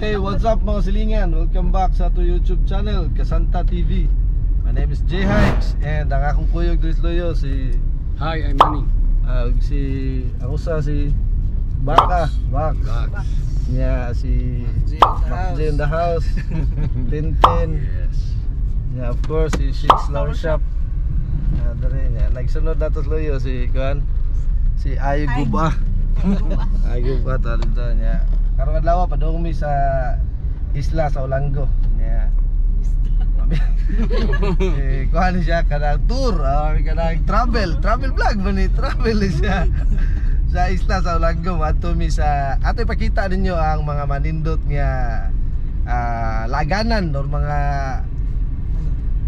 Okay, what's up mga silingan? Welcome back sa ato YouTube channel, Kasanta TV. My name is Jay Hikes and ang akong kuyog Dris Loyo si Hi, I'm Manny. uh, si ako sa si Baka, Bak. Yeah, si Mac J in the house. Tintin. Yes. Yeah, of course si Shit's Flower Shop. Uh, dali niya. Nagsunod na to Loyo si Kuan. Si Ayo Guba. Ayo Guba tali doon niya. Karong adlaw pa mi sa isla sa Olango. Niya. eh, kuhan siya kanang tour, ah, kanang travel, travel vlog man ni, travel siya sa isla sa Olango. Ato mi sa ato ipakita ninyo ang mga manindot nga ah, laganan or mga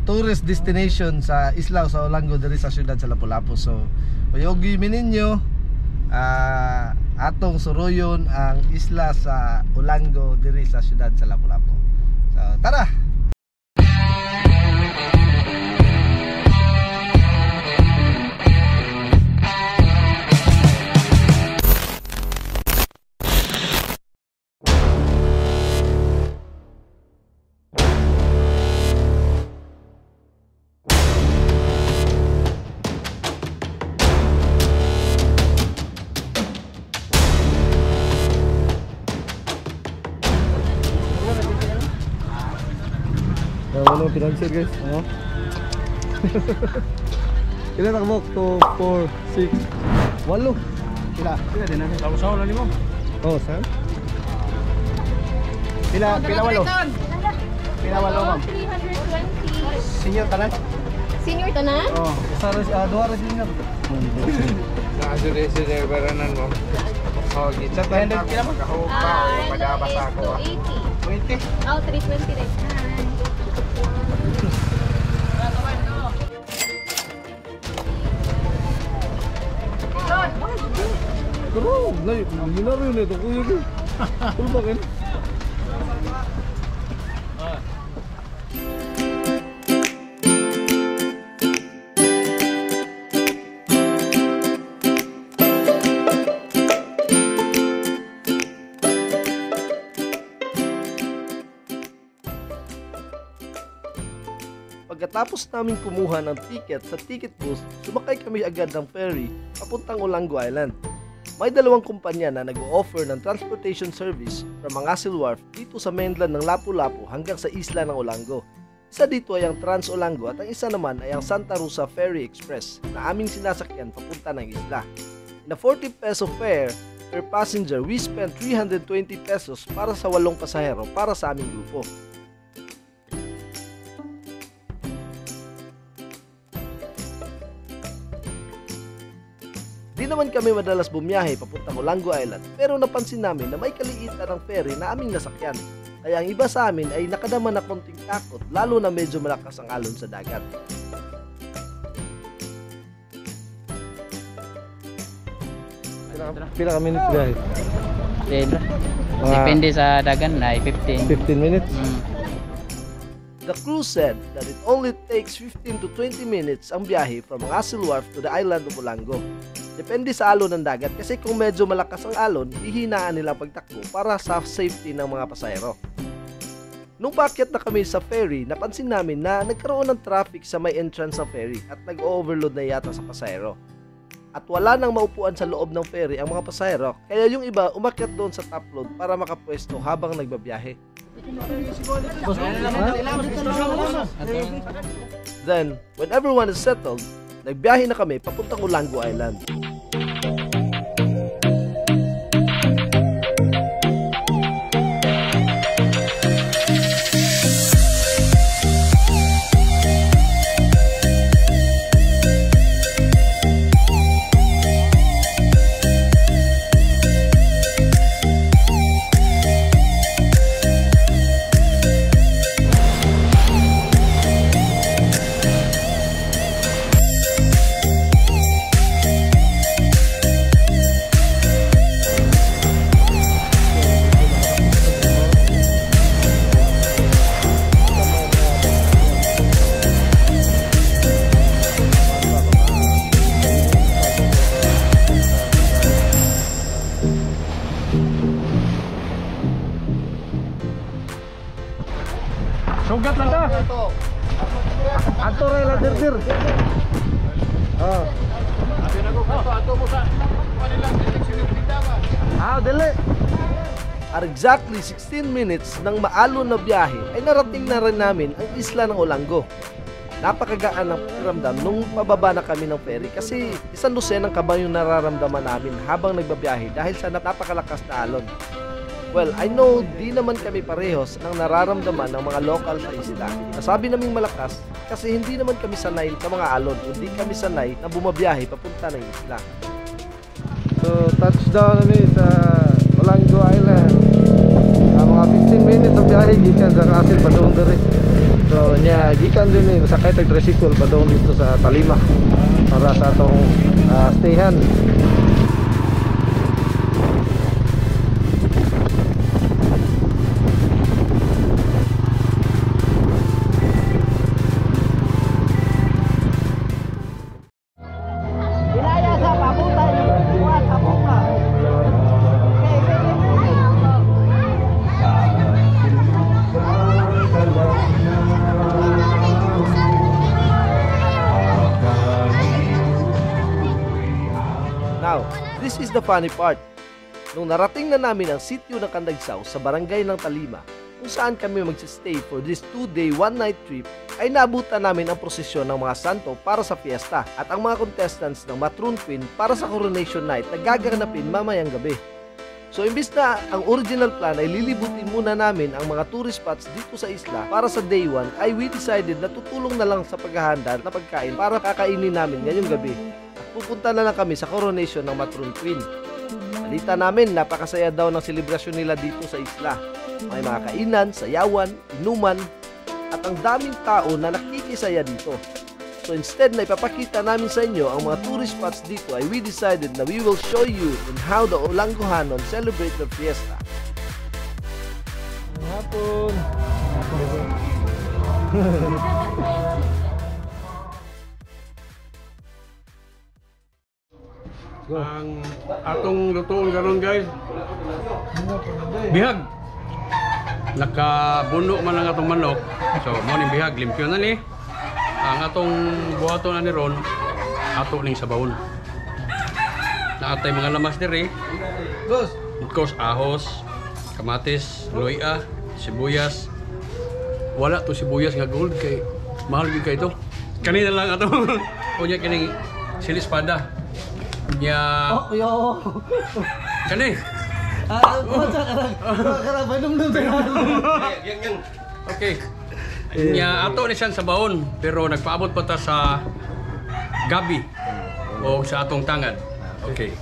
tourist destination sa isla sa Olango diri sa siyudad sa Lapu-Lapu. So, uyogi mi ninyo ah, atong suruyon ang isla sa Olango diri sa siyudad sa Lapu-Lapu. So, tara. Yang mana financier guys? Oh. Ilan ang mok? 2, 4, 6, 8 Pila? Pila din na. Tapos ako lang mo. Oh, saan? Pila, pila walo? Pila walo ma'am? 320. Senior tanan? Senior tanan? Oh, isa rin, ah, dua rin senior Nasa rin si Beranan mo. Oh, gitsa tayo na ako. Kahupa Ah, o padabas ano ako. is 280. 20. Oh, 320 rin. Pero, lay, ginaro yun ito, kuya ko. Pulbakin. Pagkatapos namin kumuha ng ticket sa ticket booth, sumakay kami agad ng ferry papuntang Olango Island. May dalawang kumpanya na nag-o-offer ng transportation service from Mangasil Wharf dito sa mainland ng Lapu-Lapu hanggang sa isla ng Olango. Isa dito ay ang Trans Olango at ang isa naman ay ang Santa Rosa Ferry Express na aming sinasakyan papunta ng isla. In a 40 peso fare per passenger, we spent 320 pesos para sa walong pasahero para sa aming grupo. Di naman kami madalas bumiyahe papuntang Olango Island pero napansin namin na may kaliitan ng ferry na aming nasakyan. Kaya ang iba sa amin ay nakadama na konting takot lalo na medyo malakas ang alon sa dagat. Pila ka minutes guys? Depende. Ah. Depende sa dagan na 15. 15 minutes? Mm. The crew said that it only takes 15 to 20 minutes ang biyahe from Russell Wharf to the island of Olango. Depende sa alon ng dagat kasi kung medyo malakas ang alon, hihinaan nila pagtakbo para sa safety ng mga pasahero. Nung pakyat na kami sa ferry, napansin namin na nagkaroon ng traffic sa may entrance ng ferry at nag-overload na yata sa pasahero. At wala nang maupuan sa loob ng ferry ang mga pasahero, kaya yung iba umakyat doon sa top load para makapwesto habang nagbabiyahe. Then, when everyone is settled, nagbiyahe na kami papuntang Olango Island. Ah, dali. At exactly 16 minutes ng maalon na biyahe ay narating na rin namin ang isla ng Olango. Napakagaan ng pakiramdam nung pababa na kami ng ferry kasi isang dosen ng kaba yung nararamdaman namin habang nagbabiyahe dahil sa napakalakas na alon. Well, I know di naman kami parehos ng nararamdaman ng mga local sa isla. Nasabi naming malakas kasi hindi naman kami sanay sa mga alon, hindi kami sanay na bumabiyahe papunta ng isla. So, touchdown kami sa Olango Island. Ah, mga 15 minutes ang biyahe gikan sa Kasil padung diri. So, nya gikan din ni sakay tag tricycle padung dito sa Talima para sa atong ah, stayhan. Is the funny part. Nung narating na namin ang sityo ng Candagsaw sa barangay ng Talima, kung saan kami magsistay for this two-day, one-night trip, ay naabutan namin ang prosesyon ng mga santo para sa fiesta at ang mga contestants ng Matroon Queen para sa coronation night na gaganapin mamayang gabi. So imbis na ang original plan ay lilibutin muna namin ang mga tourist spots dito sa isla para sa day 1 ay we decided na tutulong na lang sa paghahanda na pagkain para kakainin namin ngayong gabi pupunta na lang kami sa coronation ng Matroon Queen. Balita namin, napakasaya daw ng selebrasyon nila dito sa isla. May mga kainan, sayawan, inuman, at ang daming tao na nakikisaya dito. So instead na ipapakita namin sa inyo ang mga tourist spots dito ay we decided na we will show you on how the Olanggohanon celebrate their fiesta. Hapon. Ang atong lutoon karon guys. Bihag. Nakabuno man ang atong manok. So mo ni bihag limpyo na ni. Ang atong buhaton ani ron ato ning sabawon. Naatay mga lamas diri. Boss. Of course, ahos, kamatis, luya, sibuyas. Wala to sibuyas nga gold kay mahal gyud kay ito. Kanina lang ato. Unya kining sili espada. Nya Oh, yo. kani. Ah, kumusta ka lang? Ka lang banong nung Okay. Nya ato ni siya sa baon pero nagpaabot pa ta sa gabi o sa atong tangad. Okay.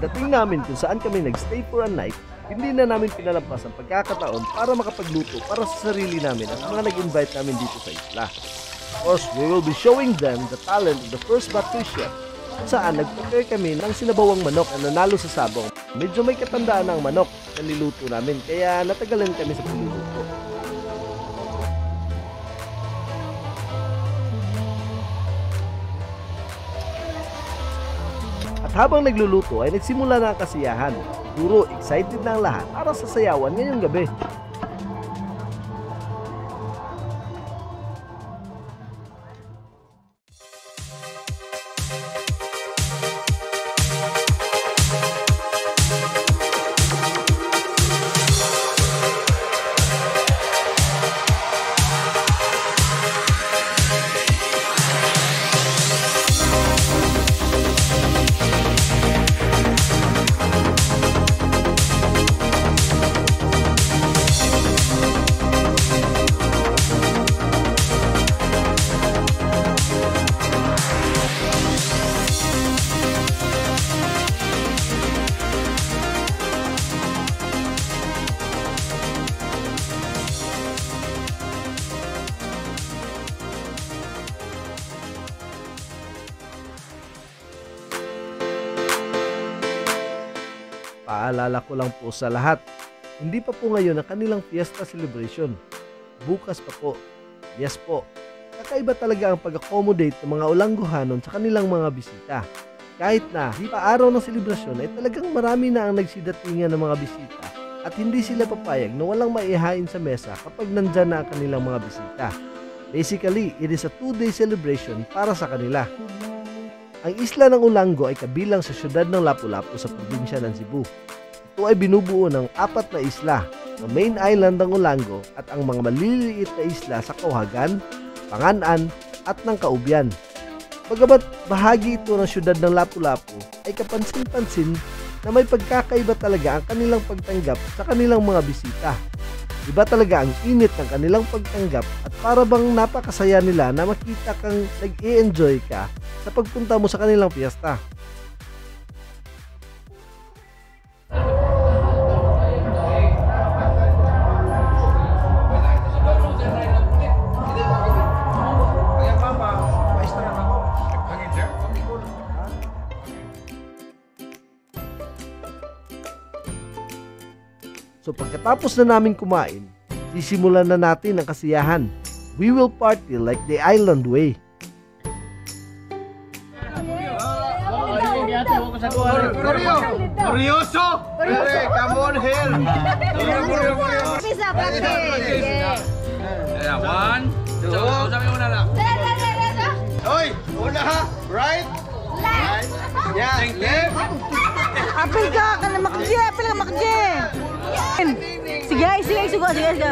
Dating namin kung saan kami nagstay for a night, hindi na namin pinalampas ang pagkakataon para makapagluto para sa sarili namin at mga nag-invite namin dito sa isla. Course, we will be showing them the talent of the first battery saan nag-prepare kami ng sinabawang manok na nanalo sa sabong. Medyo may katandaan ang manok na niluto namin kaya natagalan kami sa pagluluto. At habang nagluluto ay nagsimula na ang kasiyahan. Duro, excited na ang lahat para sa sayawan ngayong gabi. Paalala ko lang po sa lahat, hindi pa po ngayon ang kanilang fiesta celebration. Bukas pa po. Yes po. Kakaiba talaga ang pag-accommodate ng mga Olanggohanon sa kanilang mga bisita. Kahit na di pa araw ng selebrasyon ay talagang marami na ang nagsidatingan ng mga bisita at hindi sila papayag na walang maihain sa mesa kapag nandyan na ang kanilang mga bisita. Basically, it is a two-day celebration para sa kanila. Ang isla ng Ulango ay kabilang sa syudad ng Lapu-Lapu sa probinsya ng Cebu. Ito ay binubuo ng apat na isla, ang main island ng Ulango at ang mga maliliit na isla sa Kauhagan, Panganan at ng Kaubyan. Bagamat bahagi ito ng syudad ng Lapu-Lapu, ay kapansin-pansin na may pagkakaiba talaga ang kanilang pagtanggap sa kanilang mga bisita. Iba talaga ang init ng kanilang pagtanggap at para bang napakasaya nila na makita kang nag-i-enjoy ka sa pagpunta mo sa kanilang piyesta. So pagkatapos na namin kumain, sisimulan na natin ang kasiyahan. We will party like the island way. Kuryoso! come on here! Pisa, one, two, sabi mo na lang. Hoy! Una ha! Right? Yeah, left! Apil ka, ka na makje, apil ka. Sige, sige, sugo, sige, sige.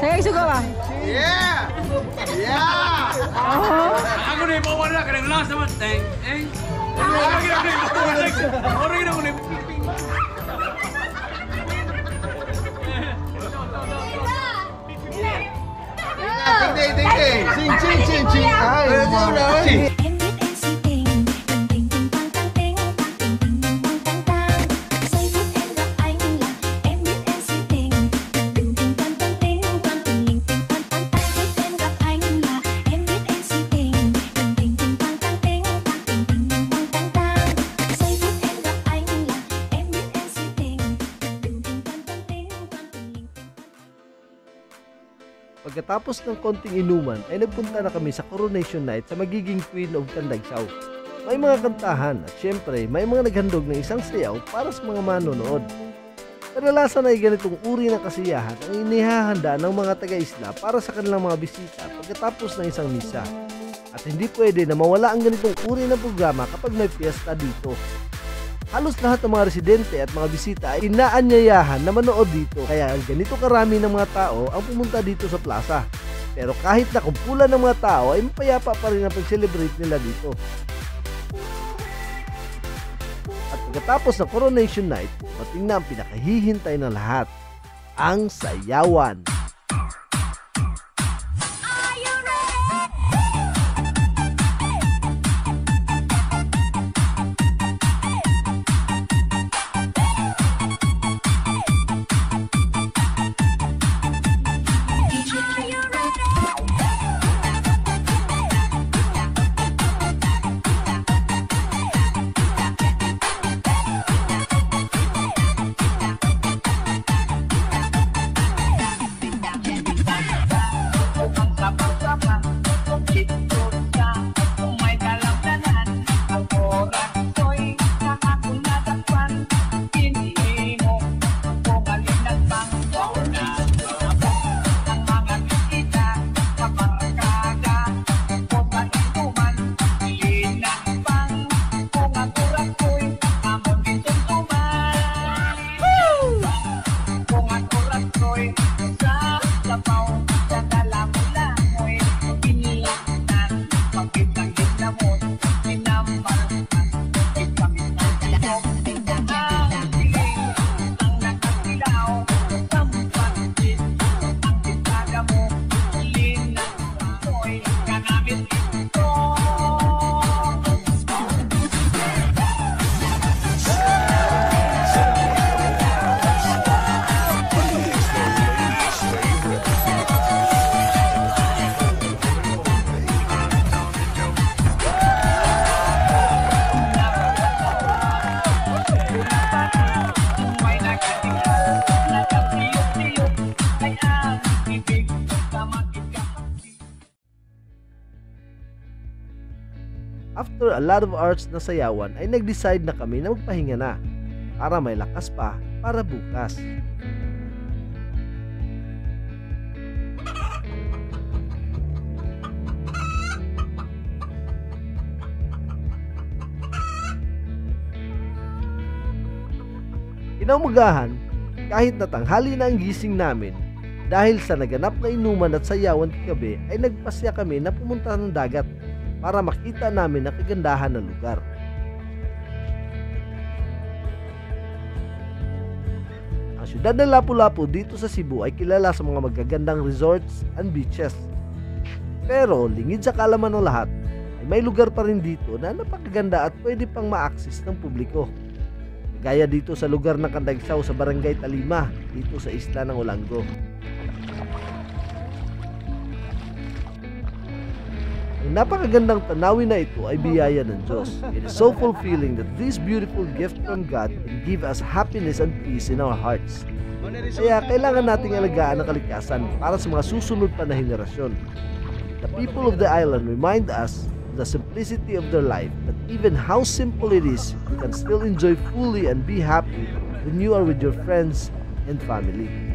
Sige, sugo ba? Yeah! Yeah! Ako na yung mawala ka ng last naman. Teng, teng. Orang gina ko na yung mawala. Orang gina ko na yung Tingday, tingday! Sing, sing, sing, sing! Ay, Pagkatapos ng konting inuman ay nagpunta na kami sa coronation night sa magiging Queen of Candagsaw. May mga kantahan at syempre may mga naghandog ng isang sayaw para sa mga manonood. Kadalasan ay ganitong uri ng kasiyahan ang inihahanda ng mga taga-isla para sa kanilang mga bisita pagkatapos ng isang misa. At hindi pwede na mawala ang ganitong uri ng programa kapag may fiesta dito. Halos lahat ng mga residente at mga bisita ay inaanyayahan na manood dito kaya ganito karami ng mga tao ang pumunta dito sa plaza. Pero kahit na kumpulan ng mga tao ay mapayapa pa rin ang pag-celebrate nila dito. At pagkatapos ng coronation night, mating na ang pinakahihintay ng lahat, ang sayawan. Lot of hours na sayawan ay nag-decide na kami na magpahinga na. para may lakas pa para bukas. Kinaumagahan, kahit na tanghali na ang gising namin, dahil sa naganap na inuman at sayawan kagabi ay nagpasya kami na pumunta ng dagat para makita namin ang kagandahan ng lugar. Ang syudad ng Lapu-Lapu dito sa Cebu ay kilala sa mga magagandang resorts and beaches. Pero lingid sa kalaman ng lahat, ay may lugar pa rin dito na napakaganda at pwede pang ma-access ng publiko. Gaya dito sa lugar ng Kandagsaw sa Barangay Talima, dito sa isla ng Olango. Ang napakagandang tanawin na ito ay biyaya ng Diyos. It is so fulfilling that this beautiful gift from God can give us happiness and peace in our hearts. Kaya kailangan nating alagaan ang kalikasan para sa mga susunod pa na henerasyon. The people of the island remind us of the simplicity of their life, that even how simple it is, you can still enjoy fully and be happy when you are with your friends and family.